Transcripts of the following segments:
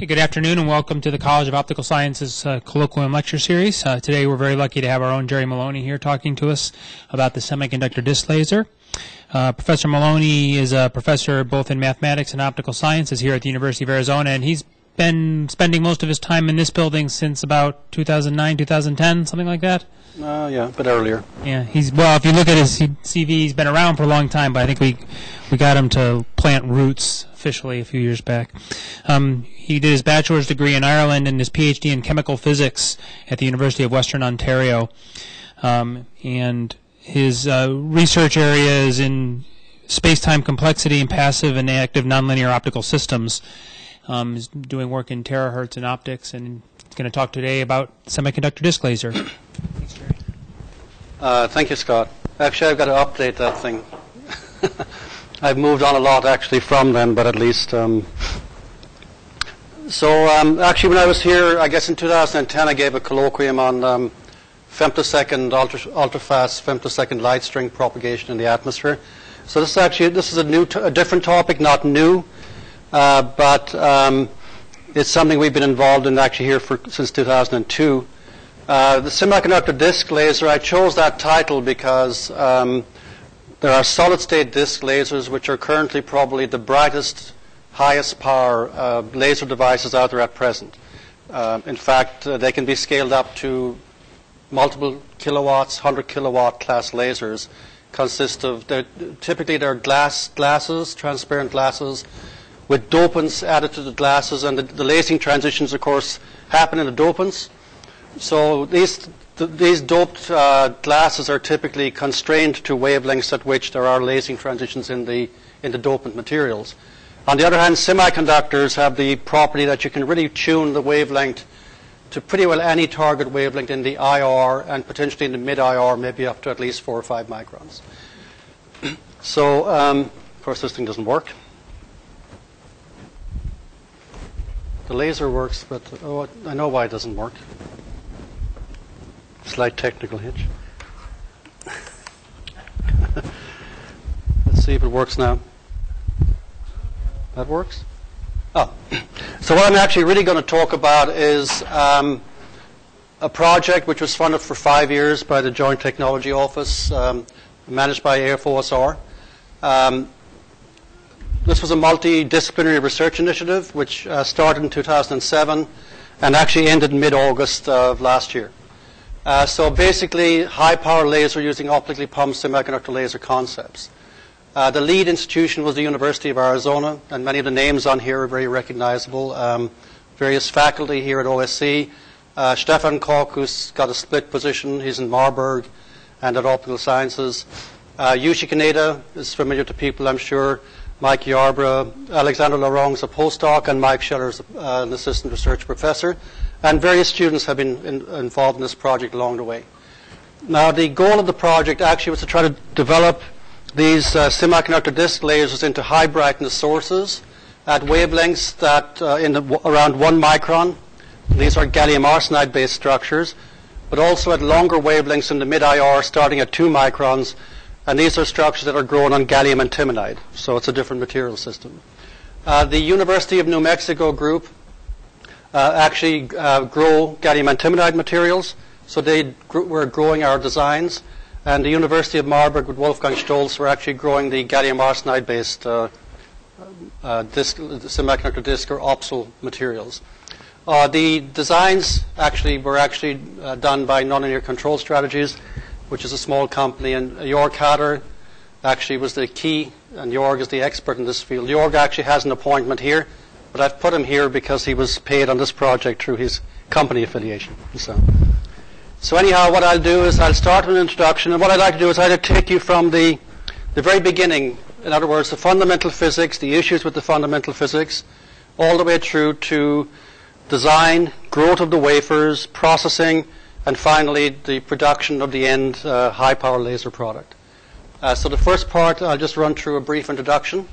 Okay, good afternoon and welcome to the College of Optical Sciences uh, colloquium lecture series. Uh, today we're very lucky to have our own Jerry Moloney here talking to us about the semiconductor disc laser. Uh, professor Moloney is a professor both in mathematics and optical sciences here at the University of Arizona, and he's been spending most of his time in this building since about 2009, 2010, something like that. Uh, yeah, a bit earlier. Yeah, he's well. If you look at his CV, he's been around for a long time, but I think we we got him to plant roots officially a few years back. Um, he did his bachelor's degree in Ireland and his PhD in chemical physics at the University of Western Ontario, um, and his uh, research area is in space-time complexity and passive and active nonlinear optical systems. Um, he's doing work in terahertz and optics, and is going to talk today about semiconductor disc laser. Uh, thank you, Scott. Actually, I've got to update that thing. I've moved on a lot actually from then, but at least. Um, so um, actually, when I was here, I guess in 2010, I gave a colloquium on um, femtosecond ultra, ultra-fast femtosecond light string propagation in the atmosphere. So this is actually this is a new, a different topic, not new, uh, but um, it's something we've been involved in actually here for since 2002. Uh, the semiconductor disk laser, I chose that title because um, there are solid state disk lasers which are currently probably the brightest, highest power uh, laser devices out there at present. Uh, in fact, uh, they can be scaled up to multiple kilowatts, 100 kilowatt class lasers. Consist of they're, typically they're glass glasses, transparent glasses, with dopants added to the glasses, and the, the lasing transitions, of course, happen in the dopants. So these, th- these doped uh, glasses are typically constrained to wavelengths at which there are lasing transitions in the, in the dopant materials. On the other hand, semiconductors have the property that you can really tune the wavelength to pretty well any target wavelength in the IR and potentially in the mid IR, maybe up to at least four or five microns. so, um, of course, this thing doesn't work. The laser works, but oh, I know why it doesn't work. Slight technical hitch. Let's see if it works now. That works? Oh. So what I'm actually really going to talk about is um, a project which was funded for five years by the Joint Technology Office, um, managed by Air AFOSR. Um, this was a multidisciplinary research initiative which uh, started in 2007 and actually ended mid-August of last year. Uh, so basically, high power laser using optically pumped semiconductor laser concepts. Uh, the lead institution was the University of Arizona, and many of the names on here are very recognizable. Um, various faculty here at OSC. Uh, Stephan Koch, who's got a split position, he's in Marburg and at Optical Sciences. Uh, Yushi Kaneda is familiar to people, I'm sure. Mike Yarborough, Alexander is a postdoc, and Mike Scheller is uh, an assistant research professor. And various students have been in, involved in this project along the way. Now, the goal of the project actually was to try to develop these uh, semiconductor disk lasers into high brightness sources at wavelengths that uh, in the, around one micron. These are gallium arsenide based structures, but also at longer wavelengths in the mid IR starting at two microns. And these are structures that are grown on gallium antimonide, so it's a different material system. Uh, the University of New Mexico group uh, actually uh, grow gallium antimonide materials. So they gr- were growing our designs. And the University of Marburg with Wolfgang Stolz were actually growing the gallium arsenide-based uh, uh, disc, semiconductor disk or OPSL materials. Uh, the designs actually were actually done by Nonlinear Control Strategies, which is a small company, and Jorg Hader actually was the key, and Jorg is the expert in this field. Jorg actually has an appointment here but I've put him here because he was paid on this project through his company affiliation. So, so anyhow, what I'll do is I'll start with an introduction, and what I'd like to do is I'd take you from the, the very beginning, in other words, the fundamental physics, the issues with the fundamental physics, all the way through to design, growth of the wafers, processing, and finally the production of the end uh, high power laser product. Uh, so the first part, I'll just run through a brief introduction.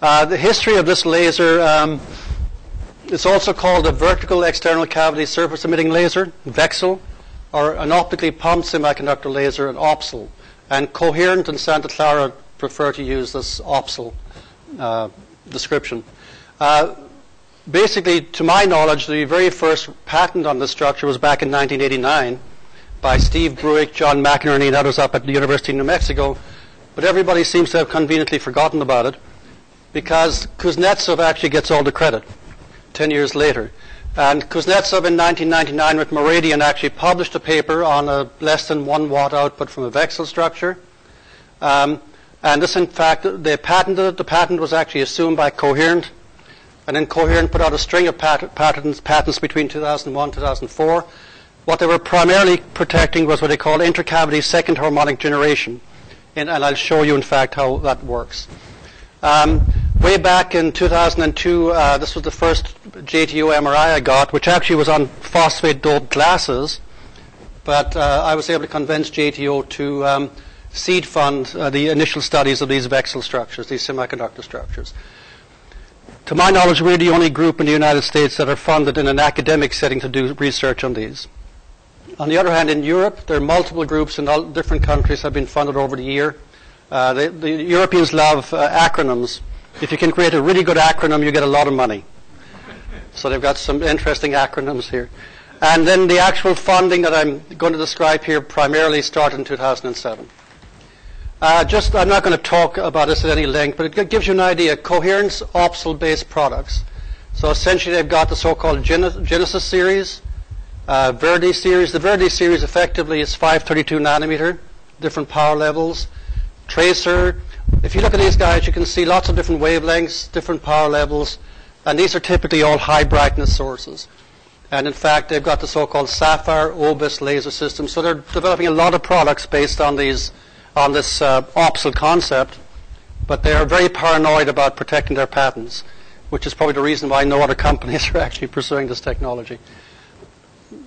Uh, the history of this laser um, is also called a vertical external cavity surface emitting laser, VECSEL, or an optically pumped semiconductor laser, an OPSL. And Coherent and Santa Clara prefer to use this OPSL uh, description. Uh, basically, to my knowledge, the very first patent on this structure was back in 1989 by Steve Brueck, John McInerney, and others up at the University of New Mexico. But everybody seems to have conveniently forgotten about it because Kuznetsov actually gets all the credit 10 years later. And Kuznetsov in 1999 with Mouradian actually published a paper on a less than one watt output from a VECSEL structure. Um, and this, in fact, they patented it. The patent was actually assumed by Coherent. And then Coherent put out a string of pat- patents, patents between 2001 and 2004. What they were primarily protecting was what they call intercavity second harmonic generation. And, and I'll show you, in fact, how that works. Um, way back in 2002, uh, this was the first JTO MRI I got, which actually was on phosphate doped glasses. But uh, I was able to convince JTO to um, seed fund uh, the initial studies of these VECSEL structures, these semiconductor structures. To my knowledge, we're the only group in the United States that are funded in an academic setting to do research on these. On the other hand, in Europe, there are multiple groups in all different countries that have been funded over the year. Uh, the, the, Europeans love uh, acronyms. If you can create a really good acronym, you get a lot of money. So they've got some interesting acronyms here. And then the actual funding that I'm going to describe here primarily started in 2007. Uh, just, I'm not going to talk about this at any length, but it gives you an idea. Coherent's OPSL-based products. So essentially, they've got the so-called Genesis series, uh, Verdi series. The Verdi series effectively is 532 nanometer, different power levels. Tracer. If you look at these guys, you can see lots of different wavelengths, different power levels, and these are typically all high brightness sources. And in fact, they've got the so-called Sapphire OBIS laser system. So they're developing a lot of products based on these, on this uh, OPSL concept, but they are very paranoid about protecting their patents, which is probably the reason why no other companies are actually pursuing this technology.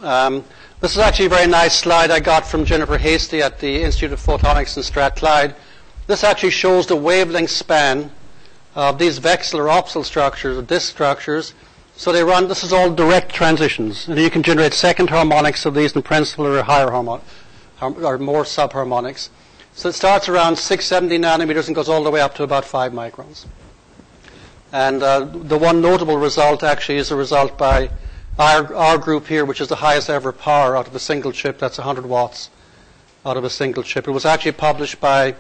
Um, this is actually a very nice slide I got from Jennifer Hastie at the Institute of Photonics in Strathclyde. This actually shows the wavelength span of these VECSEL or structures, or disk structures. So they run, this is all direct transitions. And you can generate second harmonics of these in principle or higher harmonic, or more subharmonics. So it starts around 670 nanometers and goes all the way up to about 5 microns. And uh, the one notable result actually is a result by our, our group here, which is the highest ever power out of a single chip. That's 100 watts out of a single chip. It was actually published by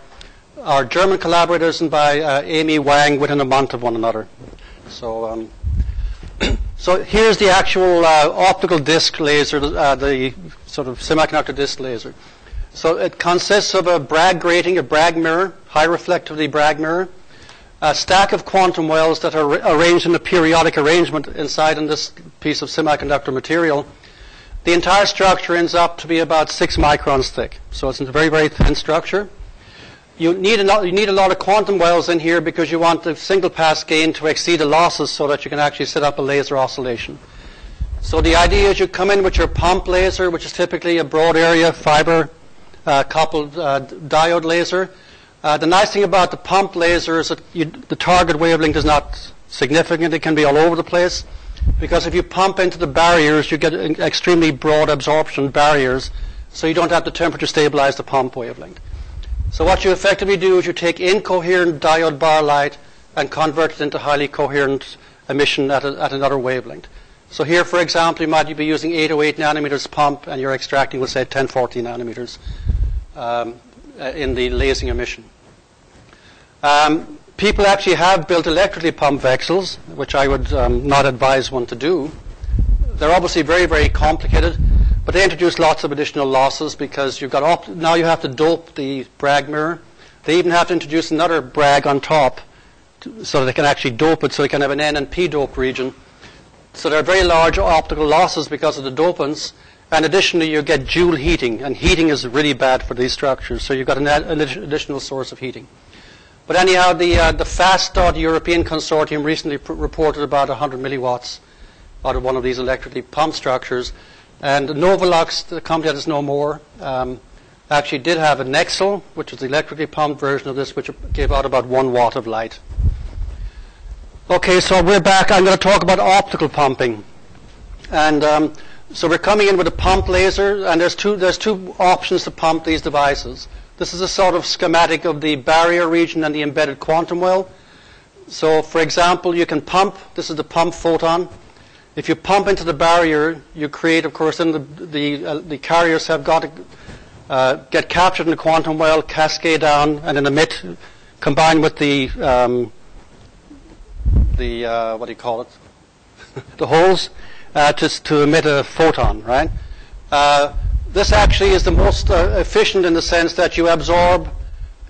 our German collaborators and by uh, Amy Wang within a month of one another. So, um, so here's the actual uh, optical disc laser, uh, the sort of semiconductor disc laser. So it consists of a Bragg grating, a Bragg mirror, high reflectivity Bragg mirror, a stack of quantum wells that are arranged in a periodic arrangement inside in this piece of semiconductor material. The entire structure ends up to be about six microns thick. So it's a very, very thin structure. You need, a, you need a lot of quantum wells in here because you want the single pass gain to exceed the losses so that you can actually set up a laser oscillation. So the idea is you come in with your pump laser, which is typically a broad area fiber uh, coupled uh, diode laser. Uh, the nice thing about the pump laser is that you, the target wavelength is not significant. It can be all over the place because if you pump into the barriers, you get extremely broad absorption barriers, so you don't have to temperature stabilize the pump wavelength. So what you effectively do is you take incoherent diode bar light and convert it into highly coherent emission at, a, at another wavelength. So here, for example, you might be using 808 nanometers pump and you're extracting, let's say, 1040 nanometers um, in the lasing emission. Um, people actually have built electrically pumped VECSELs, which I would um, not advise one to do. They're obviously very, very complicated. But they introduce lots of additional losses because you've got op- now you have to dope the Bragg mirror. They even have to introduce another Bragg on top to, so that they can actually dope it so they can have an N and P dope region. So there are very large optical losses because of the dopants. And additionally, you get dual heating, and heating is really bad for these structures. So you've got an, additional source of heating. But anyhow, the, uh, the European Consortium recently reported about 100 milliwatts out of one of these electrically pumped structures. And Novalux, the company that is no more, um, actually did have a NECSEL, which was the electrically pumped version of this, which gave out about one watt of light. Okay, so we're back. I'm going to talk about optical pumping. And um, so we're coming in with a pump laser, and there's two, there's two options to pump these devices. This is a sort of schematic of the barrier region and the embedded quantum well. so, for example, you can pump. This is the pump photon. If you pump into the barrier, you create, of course, then the the, uh, the carriers have got to uh, get captured in the quantum well, cascade down, and then emit, combined with the um, the uh, what do you call it, the holes, uh, to to emit a photon, right? Uh, this actually is the most uh, efficient in the sense that you absorb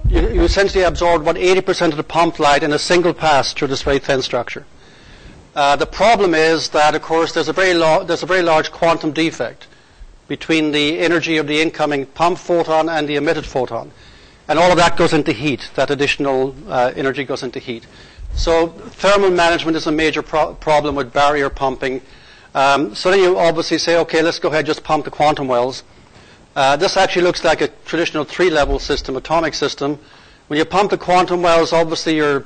you, you essentially absorb about 80% of the pump light in a single pass through this very thin structure. Uh, the problem is that, of course, there's a, very there's a very large quantum defect between the energy of the incoming pump photon and the emitted photon. And all of that goes into heat. That additional uh, energy goes into heat. So thermal management is a major pro- problem with barrier pumping. Um, so then you obviously say, okay, let's go ahead and just pump the quantum wells. Uh, this actually looks like a traditional three-level system, atomic system. When you pump the quantum wells, obviously your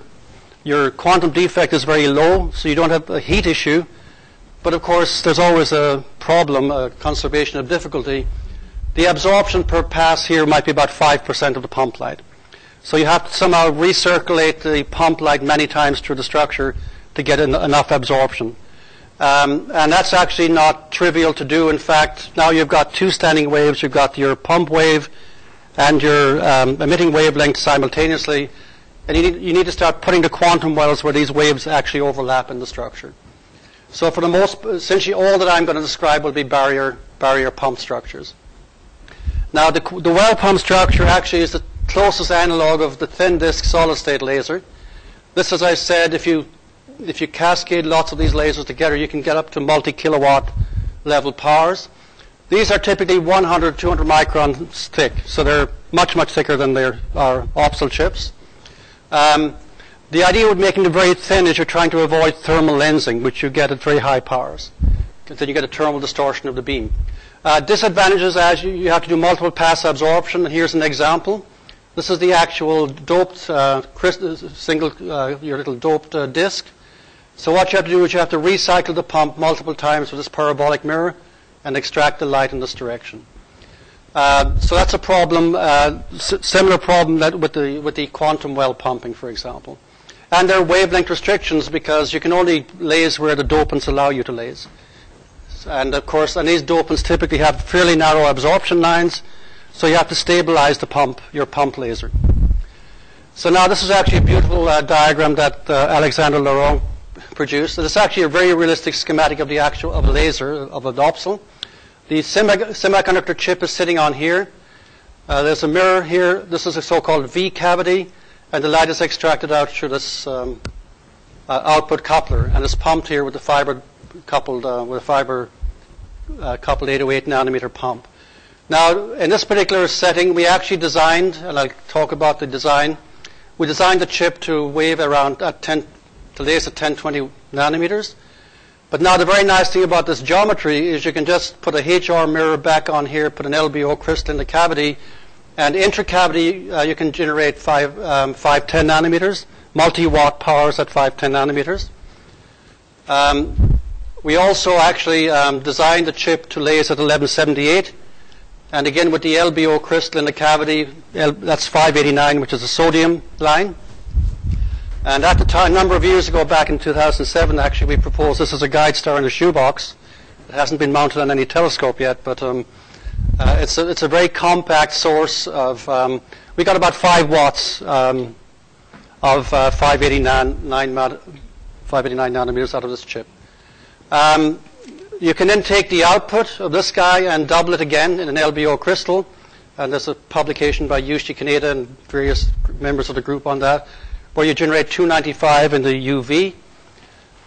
your quantum defect is very low, so you don't have a heat issue. But of course, there's always a problem, a conservation of difficulty. The absorption per pass here might be about 5% of the pump light. So you have to somehow recirculate the pump light many times through the structure to get en- enough absorption. Um, and that's actually not trivial to do. In fact, now you've got two standing waves. You've got your pump wave and your um, emitting wavelength simultaneously. And you need, you need to start putting the quantum wells where these waves actually overlap in the structure. So for the most, essentially all that I'm going to describe will be barrier, barrier pump structures. Now the, the well pump structure actually is the closest analog of the thin disk solid state laser. This, as I said, if you if you cascade lots of these lasers together, you can get up to multi-kilowatt level powers. These are typically 100, 200 microns thick, so they're much, much thicker than their, our optical chips. Um, the idea with making them very thin is you're trying to avoid thermal lensing, which you get at very high powers. Because Then you get a thermal distortion of the beam. Uh, disadvantages as you, you, have to do multiple pass absorption. Here's an example. This is the actual doped uh, single, uh, your little doped uh, disc. So what you have to do is you have to recycle the pump multiple times with this parabolic mirror and extract the light in this direction. Uh, so that's a problem, uh, similar problem that with the with the quantum well pumping, for example. And there are wavelength restrictions because you can only laze where the dopants allow you to laze. And of course, and these dopants typically have fairly narrow absorption lines, so you have to stabilize the pump, your pump laser. So now this is actually a beautiful uh, diagram that uh, Alexander Laurain produced. It's actually a very realistic schematic of the actual of a laser of a Dopsel. The semi- semiconductor chip is sitting on here. Uh, there's a mirror here. This is a so-called V cavity, and the light is extracted out through this um, uh, output coupler, and it's pumped here with the fiber coupled uh, with a fiber uh, coupled 808 nanometer pump. Now, in this particular setting, we actually designed, and I'll talk about the design. We designed the chip to wave around at 10 Today's at 1020 nanometers. But now the very nice thing about this geometry is you can just put a HR mirror back on here, put an LBO crystal in the cavity, and intracavity uh, you can generate 5, um, 510 nanometers, multi-watt powers at 510 nanometers. Um, we also actually um, designed the chip to laze at 1178, and again with the LBO crystal in the cavity, that's 589, which is a sodium line. And at the time, a number of years ago, back in 2007, actually, we proposed this as a guide star in a shoebox. It hasn't been mounted on any telescope yet, but um, uh, it's, a, it's a very compact source of. Um, we got about five watts um, of uh, 589, 589 nanometers out of this chip. Um, you can then take the output of this guy and double it again in an LBO crystal. And there's a publication by Yushi Kaneda and various members of the group on that where you generate 295 in the UV.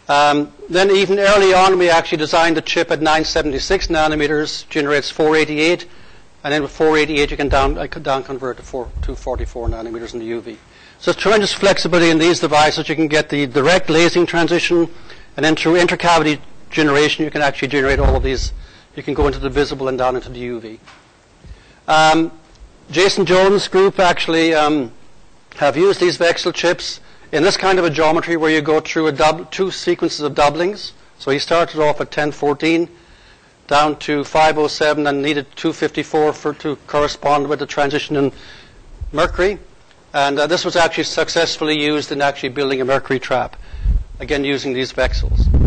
Um, then even early on, we actually designed the chip at 976 nanometers, generates 488, and then with 488 you can down, down convert to 4, 244 nanometers in the UV. So tremendous flexibility in these devices. You can get the direct lasing transition, and then through intercavity generation, you can actually generate all of these. You can go into the visible and down into the UV. Um, Jason Jones' group actually um, have used these VECSEL chips in this kind of a geometry where you go through two sequences of doublings. So he started off at 1014 down to 507 and needed 254 for to correspond with the transition in mercury. And uh, this was actually successfully used in actually building a mercury trap, again using these VECSELs.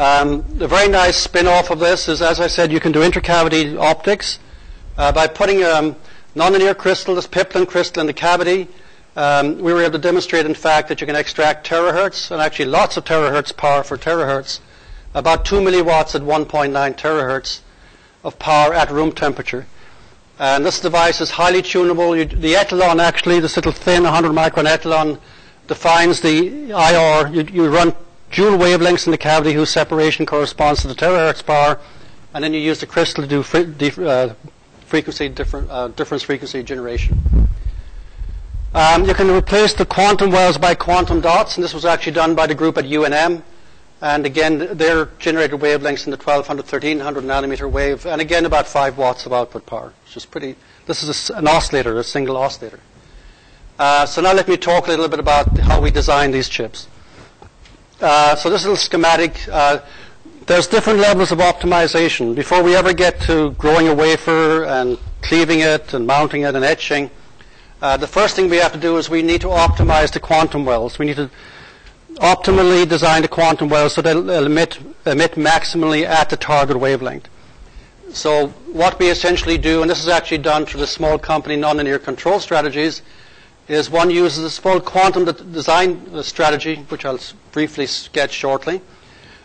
Um, the very nice spin-off of this is, as I said, you can do intercavity optics uh, by putting a um, nonlinear crystal, this PPLN crystal in the cavity. Um, we were able to demonstrate, in fact, that you can extract terahertz, and actually lots of terahertz power for terahertz, about 2 milliwatts at 1.9 terahertz of power at room temperature. And this device is highly tunable. You, the Etalon, actually, this little thin 100 micron Etalon, defines the IR. You, you run dual wavelengths in the cavity whose separation corresponds to the terahertz power, and then you use the crystal to do fre- uh, frequency different, uh, difference frequency generation. Um, you can replace the quantum wells by quantum dots, and this was actually done by the group at UNM. And again, they're generated wavelengths in the 1200, 1300 nanometer wave, and again about 5 watts of output power, which is pretty. This is a, an oscillator, a single oscillator. Uh, so now let me talk a little bit about how we design these chips. Uh, so this little schematic, uh, there's different levels of optimization. Before we ever get to growing a wafer and cleaving it and mounting it and etching, uh, the first thing we have to do is we need to optimize the quantum wells. We need to optimally design the quantum wells so they'll emit, emit maximally at the target wavelength. So what we essentially do, and this is actually done through the small company nonlinear control strategies, is one uses this full quantum design strategy, which I'll briefly sketch shortly.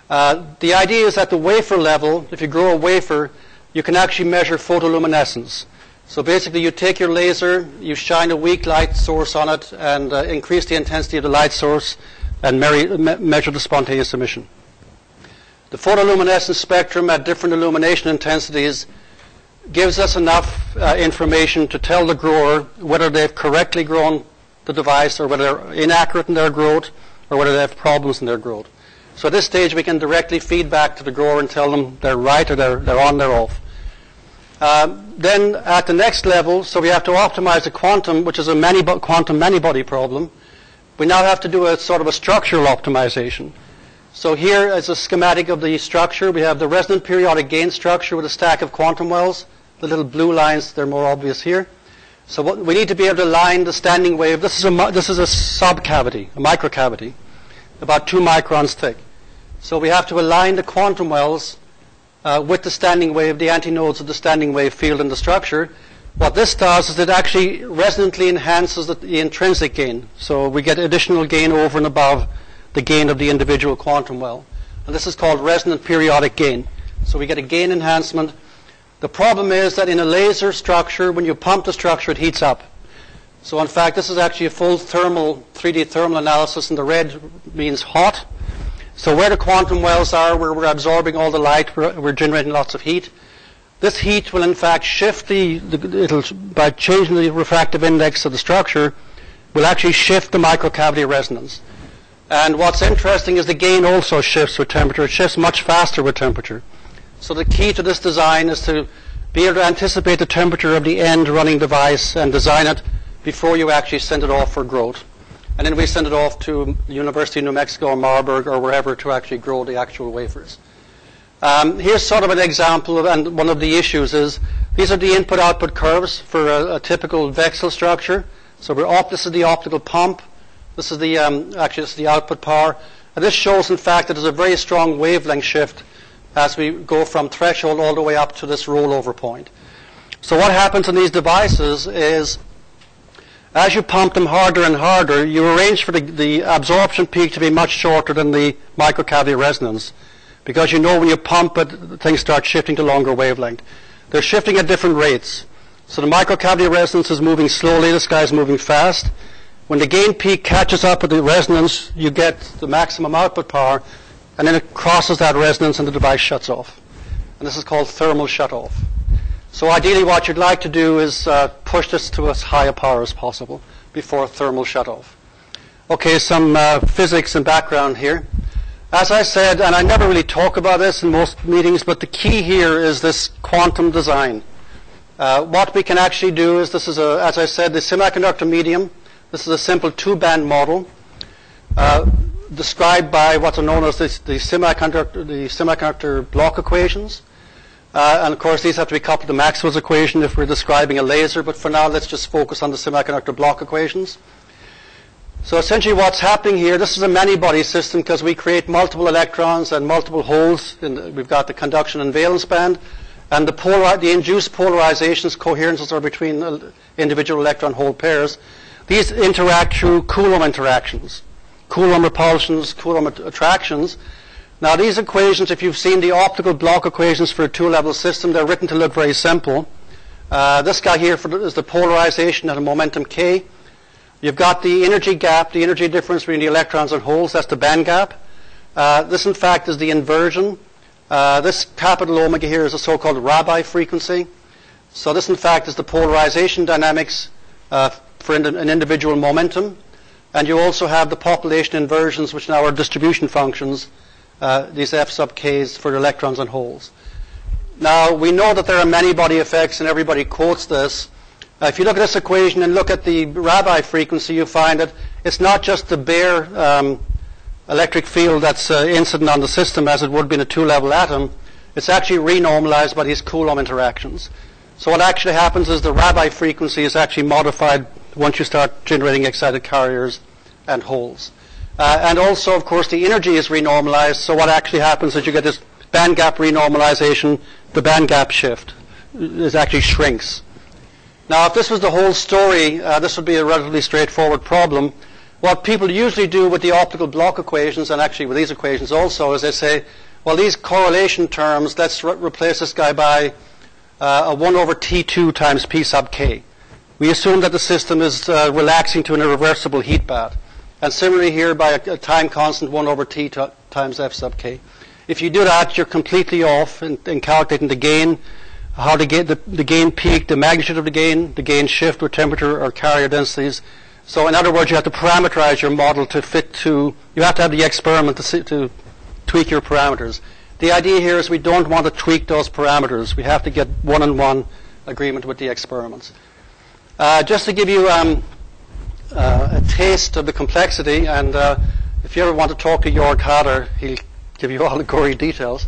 Uh, the idea is at the wafer level, if you grow a wafer, you can actually measure photoluminescence. So basically, you take your laser, you shine a weak light source on it, and uh, increase the intensity of the light source, and me- measure the spontaneous emission. The photoluminescence spectrum at different illumination intensities gives us enough uh, information to tell the grower whether they've correctly grown the device or whether they're inaccurate in their growth or whether they have problems in their growth. So at this stage, we can directly feed back to the grower and tell them they're right or they're, they're on, they're off. Uh, then at the next level, so we have to optimize the quantum, which is a many quantum many-body problem. We now have to do a sort of a structural optimization. So here is a schematic of the structure. We have the resonant periodic gain structure with a stack of quantum wells. The little blue lines, they're more obvious here. So what, we need to be able to line the standing wave. This is a, this is a subcavity, a microcavity, about two microns thick. So we have to align the quantum wells uh, with the standing wave, the antinodes of the standing wave field in the structure. What this does is it actually resonantly enhances the, the intrinsic gain. So we get additional gain over and above the gain of the individual quantum well. And this is called resonant periodic gain. So we get a gain enhancement. The problem is that in a laser structure, when you pump the structure, it heats up. So in fact, this is actually a full thermal, 3D thermal analysis, and the red means hot. So where the quantum wells are, where we're absorbing all the light, we're, we're generating lots of heat. This heat will in fact shift the, the it'll, by changing the refractive index of the structure, will actually shift the microcavity resonance. And what's interesting is the gain also shifts with temperature. It shifts much faster with temperature. So the key to this design is to be able to anticipate the temperature of the end running device and design it before you actually send it off for growth. And then we send it off to University of New Mexico or Marburg or wherever to actually grow the actual wafers. Um, here's sort of an example, of, and one of the issues is these are the input-output curves for a, a typical VECSEL structure. So we're this is the optical pump. This is the, um, actually, this is the output power. And this shows, in fact, that there's a very strong wavelength shift as we go from threshold all the way up to this rollover point. So what happens in these devices is as you pump them harder and harder, you arrange for the, the absorption peak to be much shorter than the microcavity resonance. Because you know when you pump it, things start shifting to longer wavelength. They're shifting at different rates. So the microcavity resonance is moving slowly, this guy's moving fast. When the gain peak catches up with the resonance, you get the maximum output power, and then it crosses that resonance and the device shuts off. And this is called thermal shutoff. So ideally what you'd like to do is uh, push this to as high a power as possible before thermal shutoff. Okay, some uh, physics and background here. As I said, and I never really talk about this in most meetings, but the key here is this quantum design. Uh, what we can actually do is this is, a, as I said, the semiconductor medium this is a simple two-band model uh, described by what's known as the, the, semiconductor, the semiconductor Bloch equations. Uh, and of course, these have to be coupled to Maxwell's equation if we're describing a laser. But for now, let's just focus on the semiconductor Bloch equations. So essentially what's happening here, this is a many-body system because we create multiple electrons and multiple holes. The, we've got the conduction and valence band. And the, the induced polarizations, coherences are between individual electron-hole pairs. These interact through Coulomb interactions, Coulomb repulsions, Coulomb attractions. Now these equations, if you've seen the optical Bloch equations for a two-level system, they're written to look very simple. Uh, this guy here is the polarization at a momentum k. You've got the energy gap, the energy difference between the electrons and holes. That's the band gap. Uh, this, in fact, is the inversion. Uh, this capital omega here is a so-called Rabi frequency. So this, in fact, is the polarization dynamics uh, for an individual momentum. And you also have the population inversions, which now are distribution functions, uh, these f sub k's for electrons and holes. Now, we know that there are many body effects, and everybody quotes this. Uh, if you look at this equation and look at the Rabi frequency, you find that it's not just the bare um, electric field that's uh, incident on the system as it would be in a two-level atom. It's actually renormalized by these Coulomb interactions. So what actually happens is the Rabi frequency is actually modified once you start generating excited carriers and holes. Uh, and also, of course, the energy is renormalized. So what actually happens is you get this band gap renormalization. The band gap shift is actually shrinks. Now, if this was the whole story, uh, this would be a relatively straightforward problem. What people usually do with the optical Bloch equations, and actually with these equations also, is they say, well, these correlation terms, let's re- replace this guy by uh, a 1 over T2 times P sub k. We assume that the system is uh, relaxing to an irreversible heat bath. And similarly here by a, a time constant 1 over T times F sub k. If you do that, you're completely off in, in calculating the gain how to get the, the gain peak, the magnitude of the gain, the gain shift with temperature or carrier densities. So in other words, you have to parameterize your model to fit to, you have to have the experiment to, to tweak your parameters. The idea here is we don't want to tweak those parameters. We have to get one-on-one agreement with the experiments. Uh, just to give you um, uh, a taste of the complexity, and uh, if you ever want to talk to Jörg Hader, he'll give you all the gory details.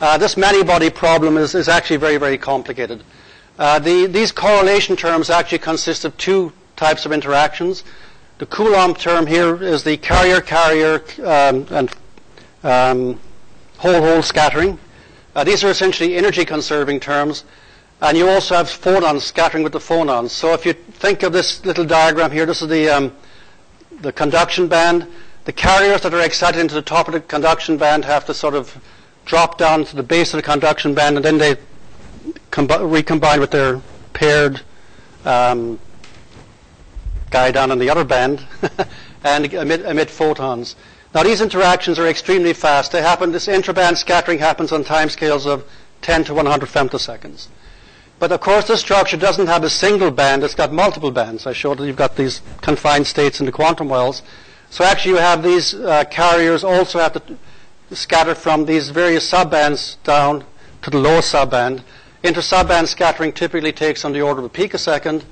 Uh, this many-body problem is, is actually very, very complicated. Uh, the, these correlation terms actually consist of two types of interactions. The Coulomb term here is the carrier-carrier um, and um, hole-hole scattering. These are essentially energy-conserving terms. And you also have phonons scattering with the phonons. So if you think of this little diagram here, this is the, um, the conduction band. The carriers that are excited into the top of the conduction band have to sort of drop down to the base of the conduction band, and then they recombine with their paired um, guy down on the other band and emit, emit, photons. Now these interactions are extremely fast. They happen. This intraband scattering happens on timescales of 10 to 100 femtoseconds. But of course, this structure doesn't have a single band. It's got multiple bands. I showed that you've got these confined states in the quantum wells. So actually, you have these uh, carriers also have to scatter from these various subbands down to the lowest subband. Inter-subband scattering typically takes on the order of a picosecond.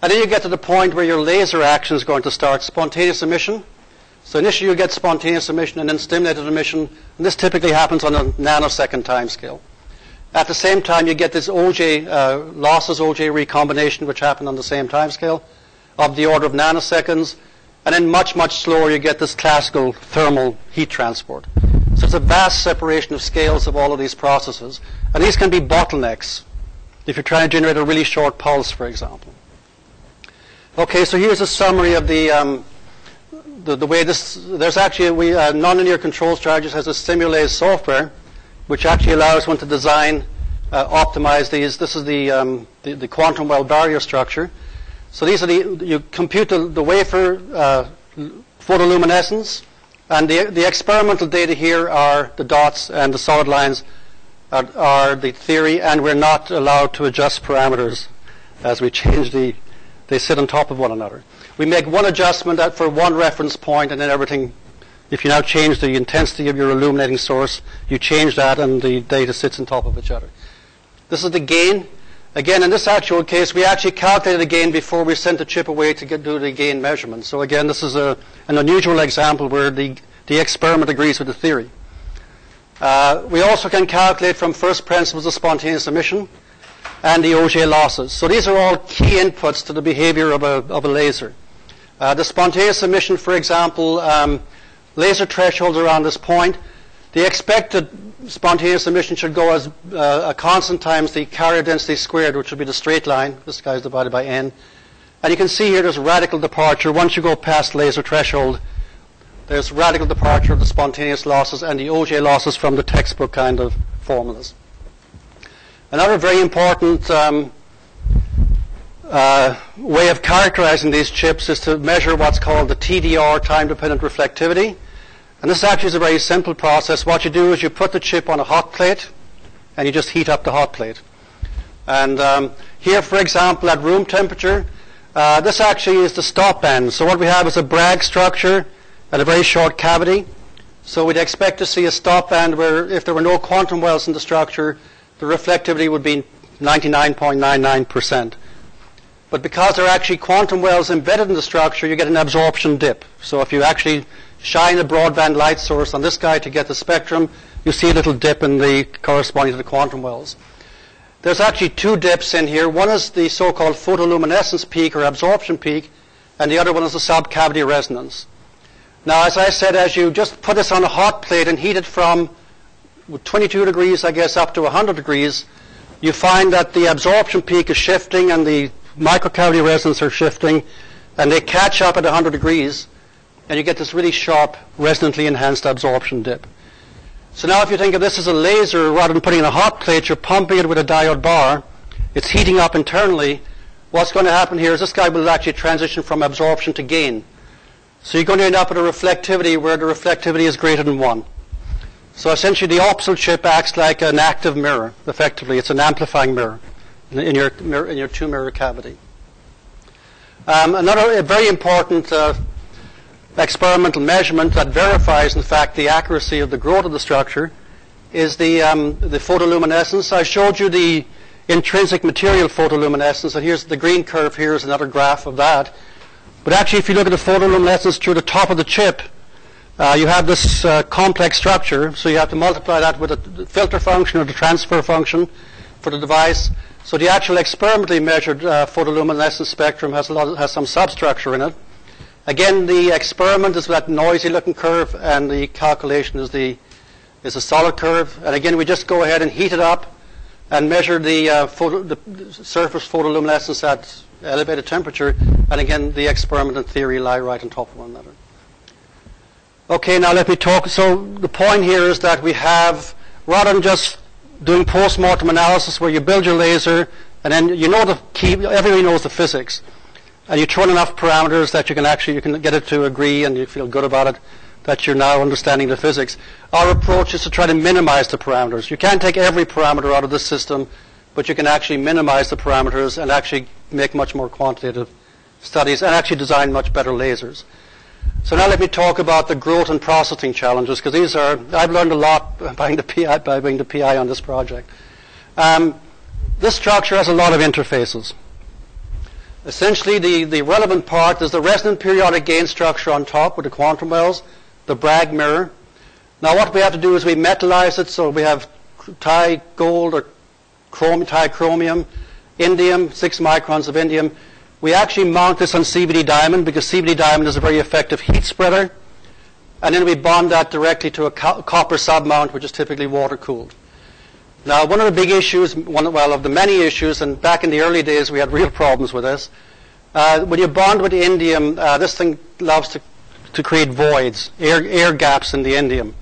And then you get to the point where your laser action is going to start, spontaneous emission. So initially you get spontaneous emission and then stimulated emission, and this typically happens on a nanosecond time scale. At the same time, you get this Auger uh, losses, Auger recombination, which happen on the same time scale of the order of nanoseconds. And then much, much slower, you get this classical thermal heat transport. So it's a vast separation of scales of all of these processes. And these can be bottlenecks if you're trying to generate a really short pulse, for example. Okay, so here's a summary of the, um, the, the, way this, there's actually, we, uh, nonlinear control strategies has a Simulase software, which actually allows one to design, uh, optimize these. This is the, um, the, the, quantum well barrier structure. So these are the, you compute the, the wafer uh, photoluminescence, and the, the experimental data here are the dots and the solid lines are, are, the theory, and we're not allowed to adjust parameters as we change the, they sit on top of one another. We make one adjustment for one reference point, and then everything, if you now change the intensity of your illuminating source, you change that, and the data sits on top of each other. This is the gain. Again, in this actual case, we actually calculated the gain before we sent the chip away to get, do the gain measurement. So again, this is a, an unusual example where the, the experiment agrees with the theory. Uh, we also can calculate from first principles of spontaneous emission and the Auger losses. So these are all key inputs to the behavior of a, of a laser. Uh, the spontaneous emission, for example, um, laser thresholds around this point. The expected spontaneous emission should go as uh, a constant times the carrier density squared, which would be the straight line. This guy is divided by n. And you can see here there's radical departure. Once you go past laser threshold, there's radical departure of the spontaneous losses and the Auger losses from the textbook kind of formulas. Another very important um, uh, way of characterizing these chips is to measure what's called the TDR, time-dependent reflectivity. And this actually is a very simple process. What you do is you put the chip on a hot plate and you just heat up the hot plate. And um, here, for example, at room temperature, uh, this actually is the stop band. So what we have is a Bragg structure at a very short cavity. So we'd expect to see a stop band where if there were no quantum wells in the structure, the reflectivity would be 99.99%. But because there are actually quantum wells embedded in the structure, you get an absorption dip. So if you actually shine a broadband light source on this guy to get the spectrum, you see a little dip in the corresponding to the quantum wells. There's actually two dips in here. One is the so-called photoluminescence peak or absorption peak, and the other one is the subcavity resonance. Now, as I said, as you just put this on a hot plate and heat it from 22 degrees, I guess, up to 100 degrees, you find that the absorption peak is shifting and the microcavity resonance are shifting, and they catch up at 100 degrees, and you get this really sharp, resonantly enhanced absorption dip. So now if you think of this as a laser, rather than putting in a hot plate, you're pumping it with a diode bar. It's heating up internally. What's going to happen here is this guy will actually transition from absorption to gain. So you're going to end up with a reflectivity where the reflectivity is greater than 1. So essentially the optical chip acts like an active mirror, effectively. It's an amplifying mirror in your, in your two mirror cavity. Um, another very important uh, experimental measurement that verifies, in fact, the accuracy of the growth of the structure is the, um, the photoluminescence. I showed you the intrinsic material photoluminescence, and here's the green curve here is another graph of that. But actually, if you look at the photoluminescence through the top of the chip, uh, you have this uh, complex structure, so you have to multiply that with a filter function or the transfer function for the device. So the actual experimentally measured uh, photoluminescence spectrum has, a lot, has some substructure in it. Again, the experiment is that noisy looking curve, and the calculation is the is a solid curve. And again, we just go ahead and heat it up and measure the, uh, photo, the surface photoluminescence at elevated temperature. And again, the experiment and theory lie right on top of one another. Okay, now let me talk. So the point here is that we have, rather than just doing post-mortem analysis where you build your laser and then you know the key, everybody knows the physics and you in enough parameters that you can actually you can get it to agree and you feel good about it that you're now understanding the physics. Our approach is to try to minimize the parameters. You can't take every parameter out of the system, but you can actually minimize the parameters and actually make much more quantitative studies and actually design much better lasers. So now let me talk about the growth and processing challenges because these are, I've learned a lot by being the PI, by being the PI on this project. Um, this structure has a lot of interfaces. Essentially, the, the relevant part is the resonant periodic gain structure on top with the quantum wells, the Bragg mirror. Now, what we have to do is we metallize it, so we have Ti gold or chrom- Ti chromium, indium, six microns of indium. We actually mount this on CVD diamond because CVD diamond is a very effective heat spreader. And then we bond that directly to a co- copper submount, which is typically water cooled. Now, one of the big issues, one, well, of the many issues, and back in the early days we had real problems with this, uh, when you bond with indium, uh, this thing loves to, to create voids, air, air gaps in the indium.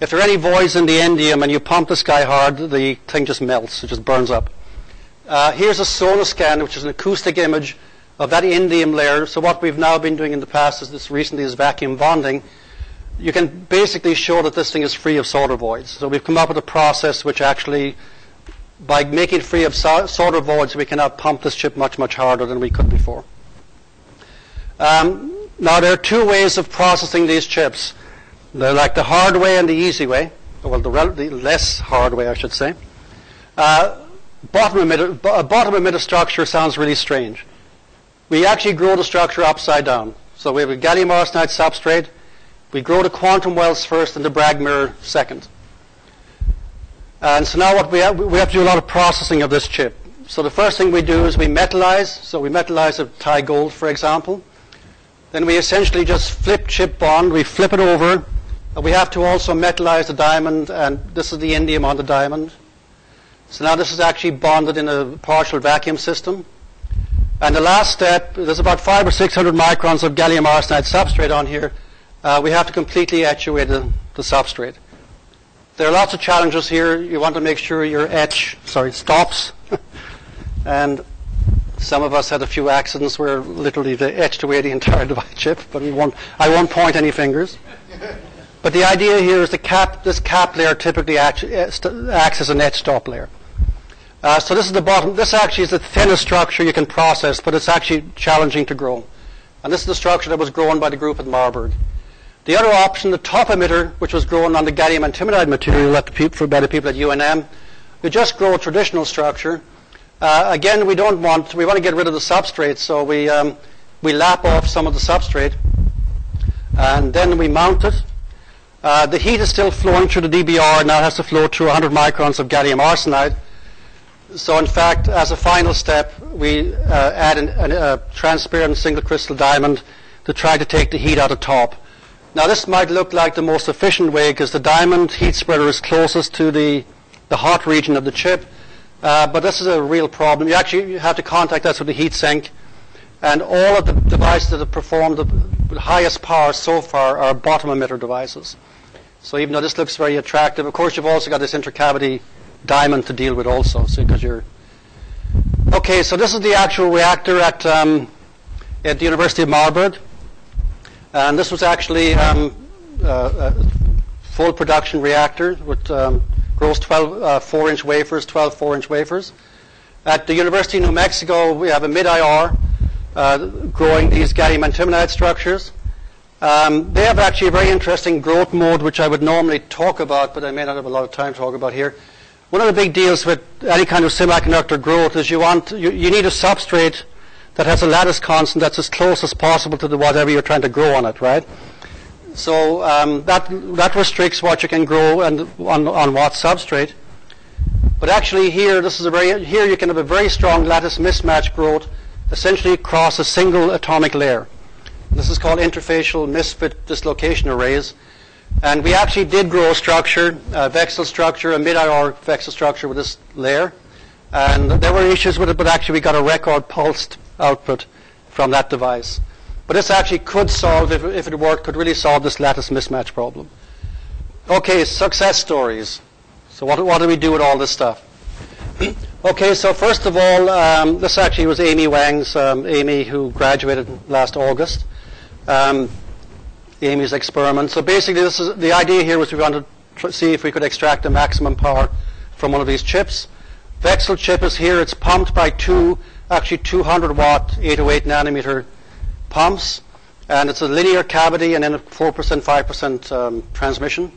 If there are any voids in the indium and you pump this guy hard, the thing just melts, it just burns up. Uh, here's a sonoscan, which is an acoustic image of that indium layer. So what we've now been doing in the past is this recently is vacuum bonding you can basically show that this thing is free of solder voids. So we've come up with a process which actually, by making it free of solder voids, we can now pump this chip much, much harder than we could before. Um, now there are two ways of processing these chips. They're like the hard way and the easy way. Well, the, the less hard way, I should say. Uh, bottom emitter, b- bottom emitter structure sounds really strange. We actually grow the structure upside down. So we have a gallium arsenide substrate we grow the quantum wells first and the Bragg mirror second. And so now what we have, we have to do a lot of processing of this chip. So the first thing we do is we metallize. So we metallize a Ti gold, for example. Then we essentially just flip chip bond. We flip it over. And we have to also metallize the diamond, and this is the indium on the diamond. So now this is actually bonded in a partial vacuum system. And the last step, there's about five or six hundred microns of gallium arsenide substrate on here. Uh, we have to completely etch away the, the substrate. There are lots of challenges here. You want to make sure your etch, sorry, stops. and some of us had a few accidents where literally they etched away the entire device chip, but we won't, I won't point any fingers. But the idea here is the cap, this cap layer typically acts, acts as an etch stop layer. Uh, so this is the bottom. This actually is the thinnest structure you can process, but it's actually challenging to grow. And this is the structure that was grown by the group at Marburg. The other option, the top emitter, which was grown on the gallium antimonide material at the by the people at UNM, we just grow a traditional structure. Uh, again, we don't want, we want to get rid of the substrate, so we, um, we lap off some of the substrate, and then we mount it. Uh, the heat is still flowing through the DBR, now it has to flow through 100 microns of gallium arsenide. So in fact, as a final step, we uh, add an, an, a transparent single crystal diamond to try to take the heat out of top. Now this might look like the most efficient way because the diamond heat spreader is closest to the, the hot region of the chip. Uh, but this is a real problem. You actually have to contact us with the heat sink. And all of the devices that have performed the highest power so far are bottom emitter devices. So even though this looks very attractive, of course you've also got this intracavity diamond to deal with also, so because you're okay. So this is the actual reactor at um, at the University of Marburg. And this was actually um, uh, a full production reactor with um, grows 12 uh, 4-inch wafers, 12 4-inch wafers. At the University of New Mexico, we have a mid-IR uh, growing these gallium antimonide structures. Um, they have actually a very interesting growth mode, which I would normally talk about, but I may not have a lot of time to talk about here. One of the big deals with any kind of semiconductor growth is you want you, you need a substrate that has a lattice constant that's as close as possible to the whatever you're trying to grow on it, right? So um, that that restricts what you can grow and on, on what substrate. But actually here, this is a very here you can have a very strong lattice mismatch growth, essentially across a single atomic layer. This is called interfacial misfit dislocation arrays. And we actually did grow a structure, a VECSEL structure, a mid-IR VECSEL structure with this layer. And there were issues with it, but actually we got a record pulsed output from that device. But this actually could solve, if, if it worked, could really solve this lattice mismatch problem. Okay, success stories. So what, what do we do with all this stuff? okay, so first of all, um, this actually was Amy Wang's, um, Amy who graduated last August. Um, Amy's experiment. So basically, this is the idea here was we wanted to see if we could extract the maximum power from one of these chips. VECSEL chip is here. It's pumped by two actually 200 watt 808 nanometer pumps, and it's a linear cavity and then a 4%, 5% um, transmission.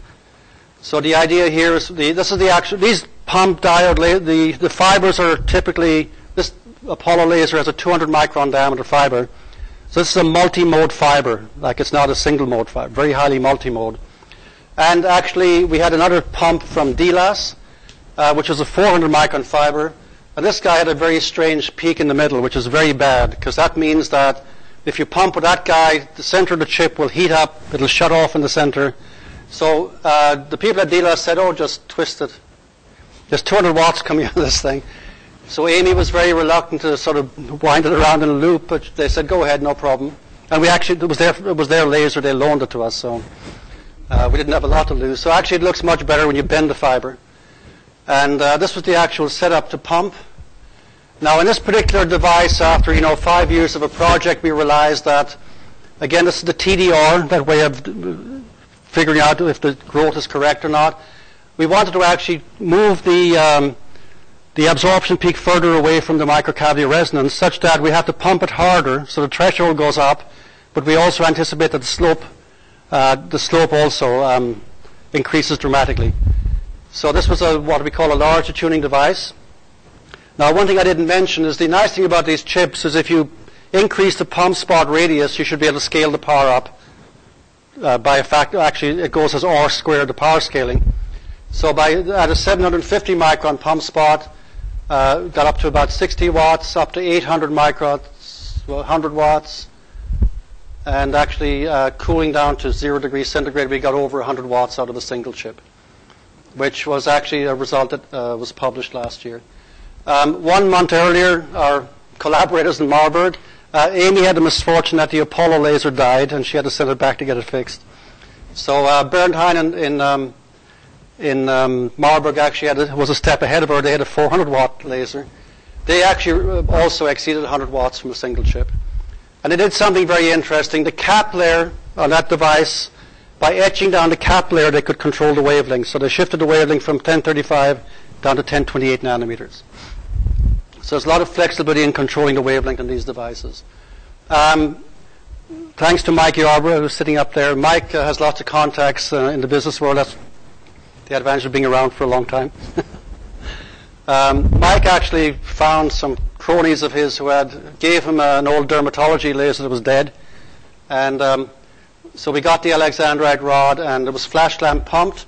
So the idea here is the, this is the actual these pump diode the the fibers are typically this Apollo laser has a 200 micron diameter fiber. So this is a multi-mode fiber, like it's not a single mode fiber, very highly multi-mode. And actually, we had another pump from DILAS, uh, which was a 400 micron fiber, and this guy had a very strange peak in the middle, which is very bad, because that means that if you pump with that guy, the center of the chip will heat up, it'll shut off in the center. So uh, the people at DILAS said, oh, just twist it. There's 200 watts coming out of this thing. So Amy was very reluctant to sort of wind it around in a loop, but they said, go ahead, no problem. And we actually, it was their, it was their laser, they loaned it to us, so uh, we didn't have a lot to lose. So actually it looks much better when you bend the fiber. And uh, this was the actual setup to pump. Now, in this particular device, after you know five years of a project, we realized that, again, this is the TDR, that way of figuring out if the growth is correct or not. We wanted to actually move the um, the absorption peak further away from the microcavity resonance, such that we have to pump it harder, so the threshold goes up. But we also anticipate that the slope, uh, the slope also um, increases dramatically. So this was a, what we call a large tuning device. Now, one thing I didn't mention is the nice thing about these chips is if you increase the pump spot radius, you should be able to scale the power up uh, by a factor. Actually, it goes as R squared, the power scaling. So by at a 750 micron pump spot, uh, got up to about 60 watts, up to 800 microns, well, 100 watts, and actually uh, cooling down to zero degrees centigrade, we got over 100 watts out of a single chip, which was actually a result that uh, was published last year. Um, one month earlier, our collaborators in Marburg, uh, Amy had the misfortune that the Apollo laser died, and she had to send it back to get it fixed. So uh, Bernd Hein in, in, um, in um, Marburg actually a, was a step ahead of her. They had a 400 watt laser. They actually uh, also exceeded 100 watts from a single chip. And they did something very interesting. The cap layer on that device, by etching down the cap layer, they could control the wavelength. So they shifted the wavelength from 1035 down to 1028 nanometers. So there's a lot of flexibility in controlling the wavelength on these devices. Um, thanks to Mike Yarborough, who's sitting up there. Mike uh, has lots of contacts uh, in the business world. That's the advantage of being around for a long time. um, Mike actually found some cronies of his who had gave him an old dermatology laser that was dead, and um, so we got the alexandrite rod, and it was flash lamp pumped.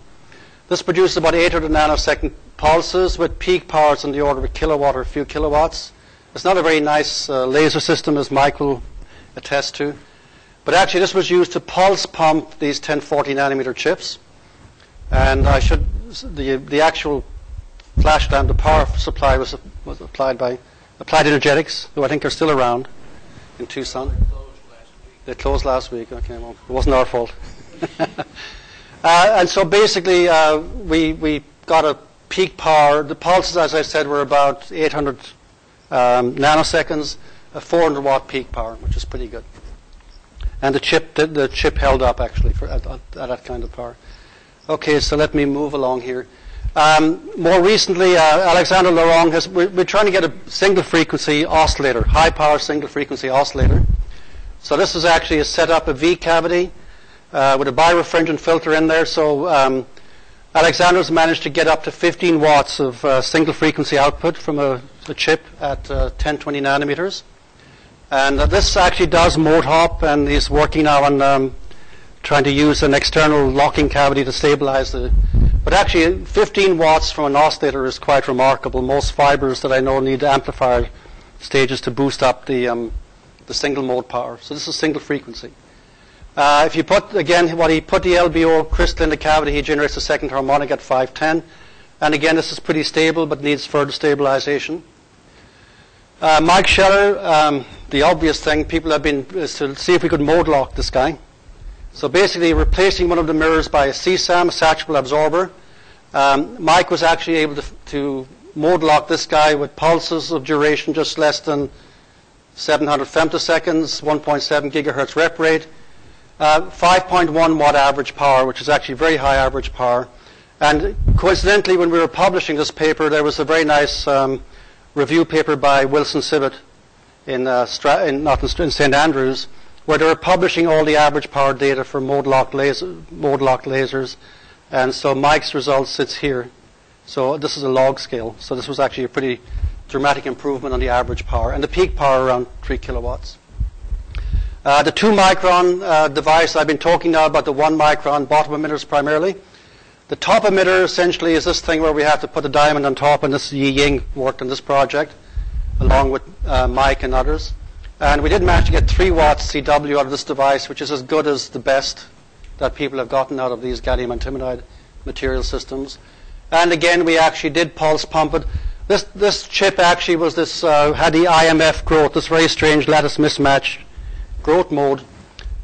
This produced about 800 nanosecond pulses with peak powers in the order of a kilowatt or a few kilowatts. It's not a very nice uh, laser system, as Mike will attest to. But actually, this was used to pulse pump these 1040 nanometer chips. And I should, the, the actual flash lamp, the power supply was, was applied by Applied Energetics, who I think are still around in Tucson. They closed last week. Okay, well, it wasn't our fault. uh, and so basically, uh, we, we got a peak power. The pulses, as I said, were about 800 um, nanoseconds, a 400 watt peak power, which is pretty good. And the chip, the, the chip held up actually for, at, at, that kind of power. Okay, so let me move along here. Um, more recently, uh, Alexander Laurain has, we're, we're, trying to get a single frequency oscillator, high power single frequency oscillator. So this is actually a set up a V cavity uh, with a birefringent filter in there. So um, Alexander's managed to get up to 15 watts of uh, single frequency output from a, a chip at uh, 1020 nanometers. And uh, this actually does mode hop, and he's working now on um, trying to use an external locking cavity to stabilize the. But actually, 15 watts from an oscillator is quite remarkable. Most fibers that I know need amplifier stages to boost up the, um, the single mode power. So this is single frequency. Uh, if you put, again, what he put the LBO crystal in the cavity, he generates a second harmonic at 510. And again, this is pretty stable, but needs further stabilization. Uh, Mike Scheller, um, the obvious thing, people have been, is to see if we could mode lock this guy. So basically, replacing one of the mirrors by a SESAM, a saturable absorber. Um, Mike was actually able to, to mode lock this guy with pulses of duration just less than 700 femtoseconds, 1.7 gigahertz rep rate. Uh, 5.1 watt average power, which is actually very high average power. And coincidentally, when we were publishing this paper, there was a very nice um, review paper by Wilson Sibbett in, uh, Stra- in, not in, in St. Andrews, where they were publishing all the average power data for mode locked, laser, mode locked lasers. And so Mike's result sits here. So this is a log scale. So this was actually a pretty dramatic improvement on the average power. And the peak power around 3 kilowatts. Uh, the 2 micron uh, device, I've been talking now about the 1 micron bottom emitters primarily. The top emitter essentially is this thing where we have to put a diamond on top, and this is Yi Ying worked on this project along with uh, Mike and others. And we did manage to get 3 watts CW out of this device, which is as good as the best that people have gotten out of these gallium antimonide material systems. And again, we actually did pulse pump it. This, this chip actually was this, uh, had the IMF growth, this very strange lattice mismatch growth mode.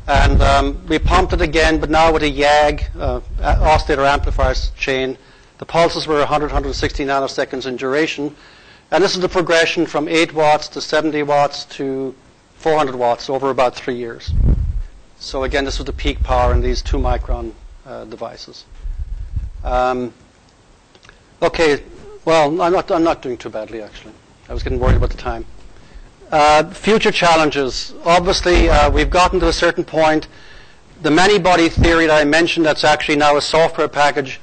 And um, we pumped it again, but now with a YAG, uh, oscillator amplifier chain. The pulses were 100, 160 nanoseconds in duration. And this is the progression from 8 watts to 70 watts to 400 watts over about three years. So again, this was the peak power in these 2 micron uh, devices. Um, okay, well, I'm not, I'm not doing too badly, actually. I was getting worried about the time. Uh, future challenges. Obviously, uh, we've gotten to a certain point. The many-body theory that I mentioned, that's actually now a software package,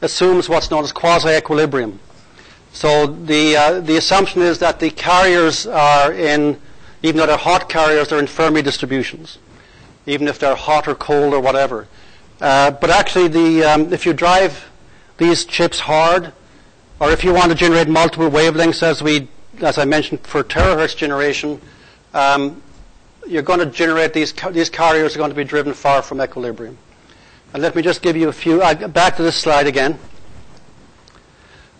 assumes what's known as quasi-equilibrium. So the uh, the assumption is that the carriers are in, even though they're hot carriers, they're in Fermi distributions, even if they're hot or cold or whatever. Uh, but actually, the um, if you drive these chips hard, or if you want to generate multiple wavelengths, as we, as I mentioned, for terahertz generation, um, you're going to generate these these carriers are going to be driven far from equilibrium. And let me just give you a few. Uh, back to this slide again.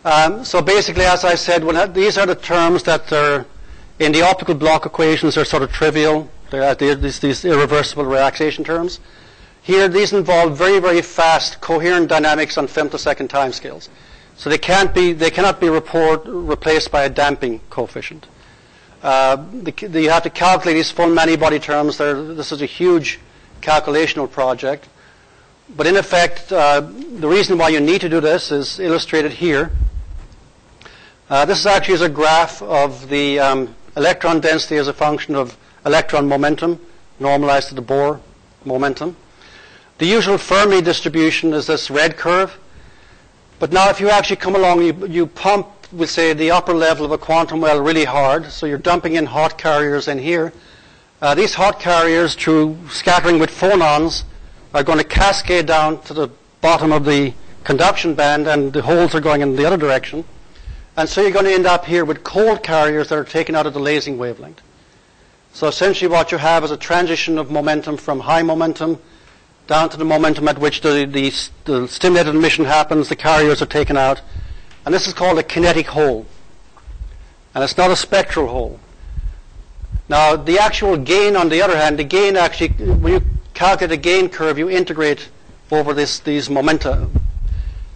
Um, so basically, as I said, these are the terms that are in the optical Bloch equations are sort of trivial. They're, they're these, these irreversible relaxation terms. Here, these involve very, very fast, coherent dynamics on femtosecond timescales. So they can't be, they cannot be report, replaced by a damping coefficient. Uh, the, the, you have to calculate these full many-body terms. They're, this is a huge calculational project. But in effect, uh, the reason why you need to do this is illustrated here. Uh, this is actually is a graph of the um, electron density as a function of electron momentum, normalized to the Bohr momentum. The usual Fermi distribution is this red curve. But now if you actually come along, you, you pump, we'll say, the upper level of a quantum well really hard. So you're dumping in hot carriers in here. Uh, these hot carriers, through scattering with phonons, are going to cascade down to the bottom of the conduction band, and the holes are going in the other direction. And so you're going to end up here with cold carriers that are taken out of the lasing wavelength. So essentially what you have is a transition of momentum from high momentum down to the momentum at which the, the, the stimulated emission happens, the carriers are taken out. And this is called a kinetic hole. And it's not a spectral hole. Now, the actual gain, on the other hand, the gain actually, when you calculate a gain curve, you integrate over this, these momenta.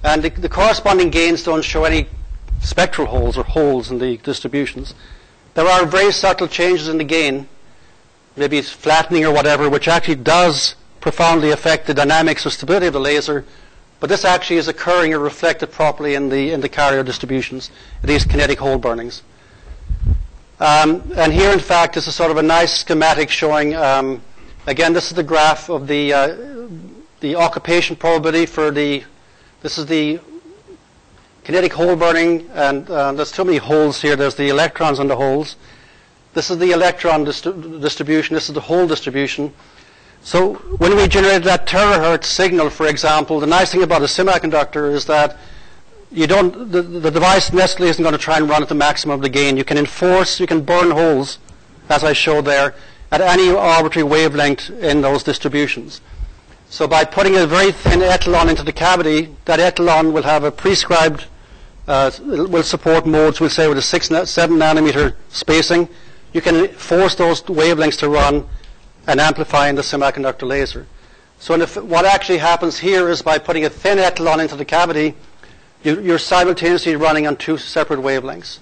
And the, the corresponding gains don't show any spectral holes or holes in the distributions. There are very subtle changes in the gain, maybe it's flattening or whatever, which actually does profoundly affect the dynamics or stability of the laser, but this actually is occurring or reflected properly in the, in the carrier distributions, these kinetic hole burnings. Um, and here, in fact, is a sort of a nice schematic showing, um, again, this is the graph of the, uh, the occupation probability for the, this is the kinetic hole burning, and uh, there's too many holes here. There's the electrons on the holes. This is the electron dist- distribution. This is the hole distribution. So when we generate that terahertz signal, for example, the nice thing about a semiconductor is that you don't, the, the device necessarily isn't going to try and run at the maximum of the gain. You can enforce, you can burn holes, as I showed there, at any arbitrary wavelength in those distributions. So by putting a very thin etalon into the cavity, that etalon will have a prescribed uh, will support modes, we'll say, with a six, seven nanometer spacing. You can force those wavelengths to run and amplify in the semiconductor laser. So what actually happens here is by putting a thin etalon into the cavity, you, are simultaneously running on two separate wavelengths.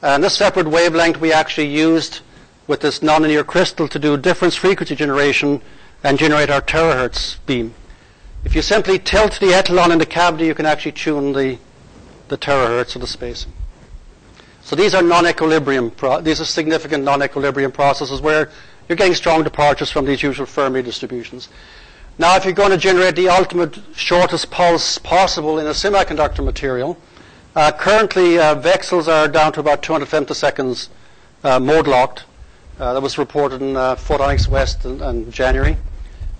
And this separate wavelength we actually used with this nonlinear crystal to do difference frequency generation and generate our terahertz beam. If you simply tilt the etalon in the cavity, you can actually tune the the terahertz of the space. So these are non-equilibrium, pro- these are significant non-equilibrium processes where you're getting strong departures from these usual Fermi distributions. Now, if you're going to generate the ultimate shortest pulse possible in a semiconductor material, uh, currently uh, are down to about 200 femtoseconds uh, mode locked. Uh, that was reported in uh, Photonics West in, in January.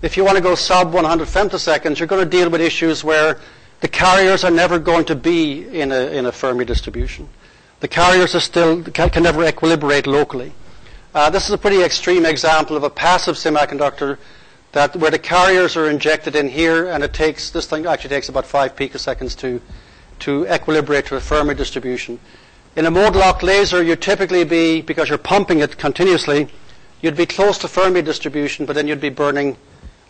If you want to go sub 100 femtoseconds, you're going to deal with issues where the carriers are never going to be in a, in a Fermi distribution. The carriers are still, can, can never equilibrate locally. Uh, this is a pretty extreme example of a passive semiconductor that where the carriers are injected in here and it takes, this thing actually takes about five picoseconds to, to equilibrate to a Fermi distribution. In a mode locked laser, you'd typically be, because you're pumping it continuously, you'd be close to Fermi distribution, but then you'd be burning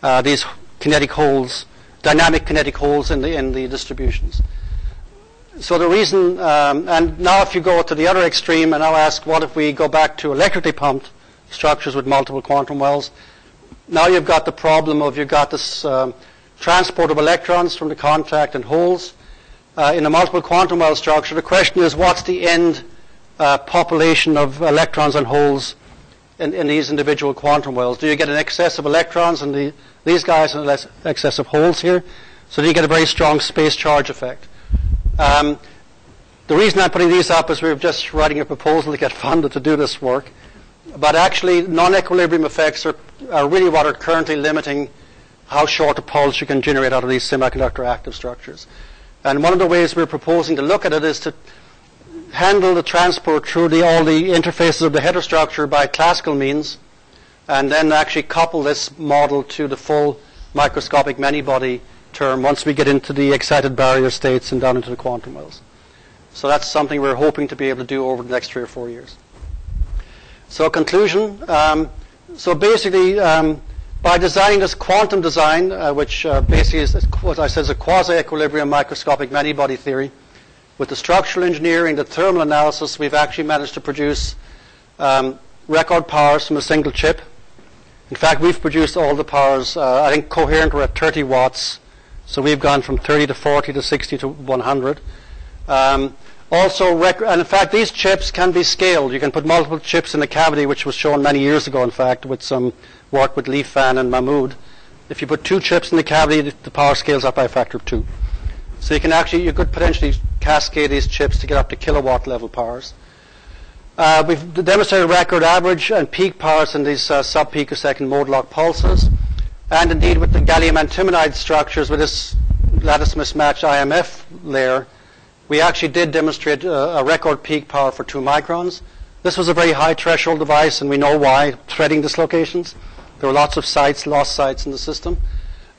uh, these kinetic holes dynamic kinetic holes in the, in the distributions. So the reason, um, and now if you go to the other extreme and now ask what if we go back to electrically pumped structures with multiple quantum wells, now you've got the problem of you've got this um, transport of electrons from the contact and holes. Uh, in a multiple quantum well structure, the question is what's the end uh, population of electrons and holes in, in, these individual quantum wells? Do you get an excess of electrons in the these guys are less of holes here, so do you get a very strong space charge effect. Um, the reason I'm putting these up is we're just writing a proposal to get funded to do this work. But actually, non-equilibrium effects are, are really what are currently limiting how short a pulse you can generate out of these semiconductor active structures. And one of the ways we're proposing to look at it is to handle the transport through the, all the interfaces of the heterostructure by classical means, and then actually couple this model to the full microscopic many-body term once we get into the excited barrier states and down into the quantum wells. So that's something we're hoping to be able to do over the next three or four years. So conclusion. Um, so basically, um, by designing this quantum design, uh, which uh, basically is what I said is a quasi-equilibrium microscopic many-body theory, with the structural engineering, the thermal analysis, we've actually managed to produce um, record powers from a single chip. In fact, we've produced all the powers. Uh, I think Coherent we're at 30 watts, so we've gone from 30 to 40 to 60 to 100. Um, also, rec- and in fact, these chips can be scaled. You can put multiple chips in a cavity, which was shown many years ago, in fact, with some work with Li Fan and Mahmood. If you put two chips in the cavity, the, the power scales up by a factor of two. So you can actually, you could potentially cascade these chips to get up to kilowatt level powers. Uh, we've demonstrated record average and peak powers in these uh, sub-picosecond mode lock pulses. And indeed, with the gallium antimonide structures, with this lattice mismatch IMF layer, we actually did demonstrate uh, a record peak power for 2 microns. This was a very high threshold device, and we know why, threading dislocations. There were lots of sites, lost sites in the system.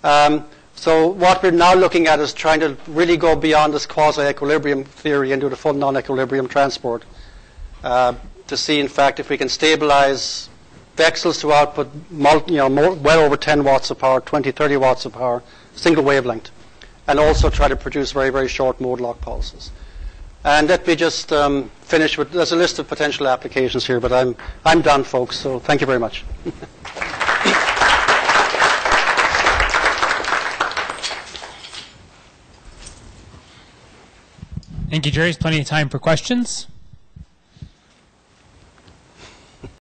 Um, so what we're now looking at is trying to really go beyond this quasi-equilibrium theory into the full non-equilibrium transport uh, to see, in fact, if we can stabilize VECSELs to output multi, you know, more, well over 10 watts of power, 20, 30 watts of power, single wavelength and also try to produce very, very short mode lock pulses. And let me just um, finish with, there's a list of potential applications here, but I'm, I'm done, folks, so thank you very much. Thank you, Jerry. There's plenty of time for questions.